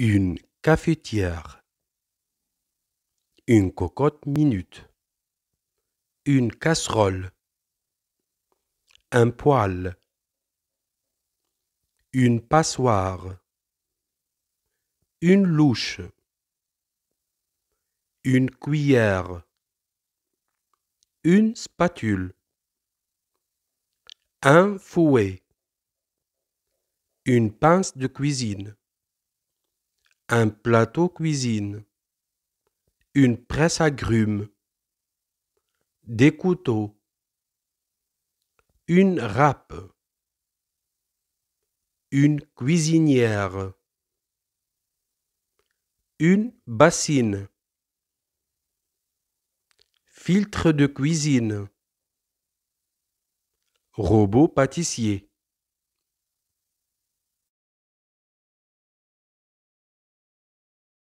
une cafetière, une cocotte minute, une casserole, un poêle, une passoire, une louche, une cuillère, une spatule, un fouet, une pince de cuisine, un plateau cuisine, une presse à grumes, des couteaux, une râpe, une cuisinière, une bassine, filtre de cuisine, robot pâtissier.